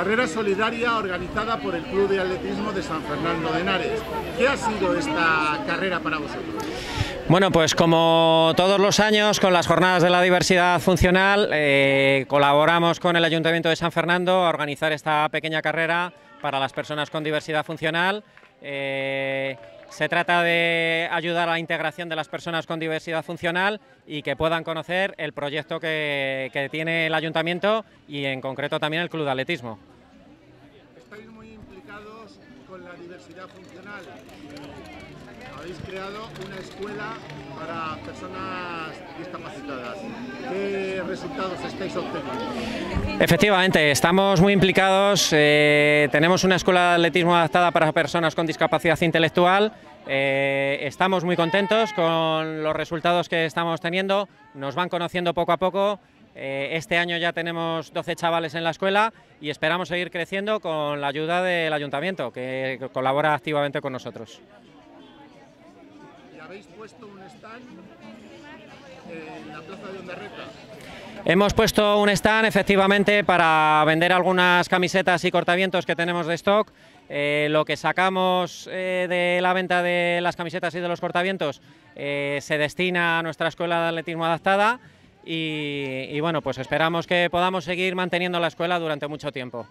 carrera solidaria organizada por el Club de Atletismo de San Fernando de Henares. ¿Qué ha sido esta carrera para vosotros? Bueno, pues como todos los años con las jornadas de la diversidad funcional, eh, colaboramos con el Ayuntamiento de San Fernando a organizar esta pequeña carrera para las personas con diversidad funcional. Eh, se trata de ayudar a la integración de las personas con diversidad funcional y que puedan conocer el proyecto que, que tiene el Ayuntamiento y en concreto también el Club de Atletismo. Con la diversidad funcional habéis creado una escuela para personas discapacitadas. ¿Qué resultados estáis obteniendo? Efectivamente, estamos muy implicados. Eh, tenemos una escuela de atletismo adaptada para personas con discapacidad intelectual. Eh, estamos muy contentos con los resultados que estamos teniendo. Nos van conociendo poco a poco. Eh, este año ya tenemos 12 chavales en la escuela y esperamos seguir creciendo con la ayuda del ayuntamiento, que colabora activamente con nosotros habéis puesto un stand en la plaza de Ondarreta. Hemos puesto un stand efectivamente para vender algunas camisetas y cortavientos que tenemos de stock. Eh, lo que sacamos eh, de la venta de las camisetas y de los cortavientos eh, se destina a nuestra escuela de atletismo adaptada y, y bueno, pues esperamos que podamos seguir manteniendo la escuela durante mucho tiempo.